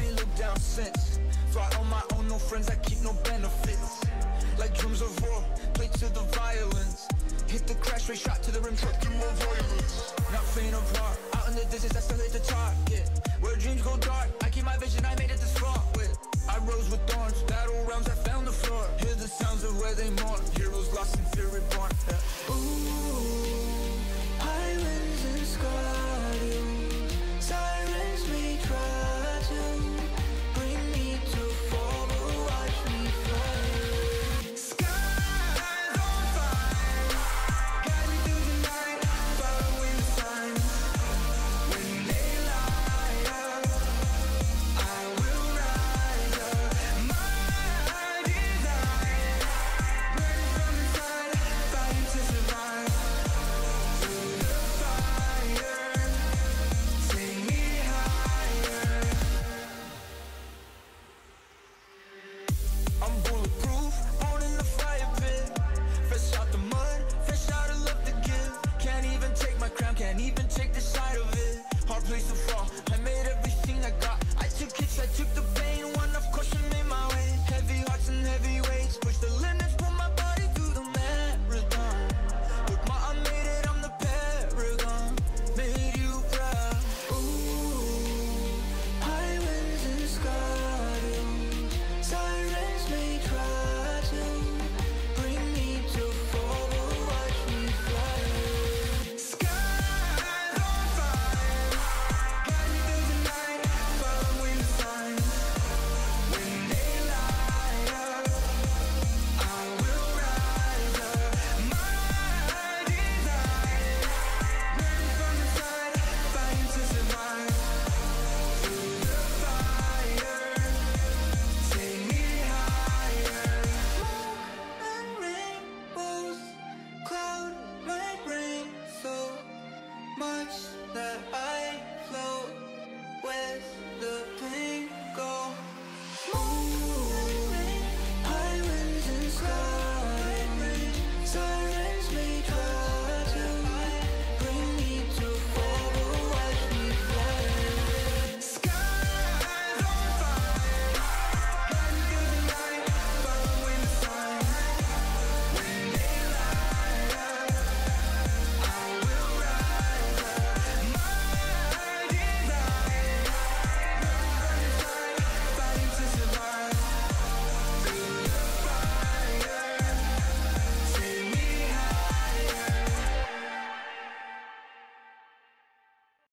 ain't looked down since. Fly on my own, no friends, I keep no benefits. Like drums of war, play to the violence. Hit the crash rate, shot to the rim, trapped in more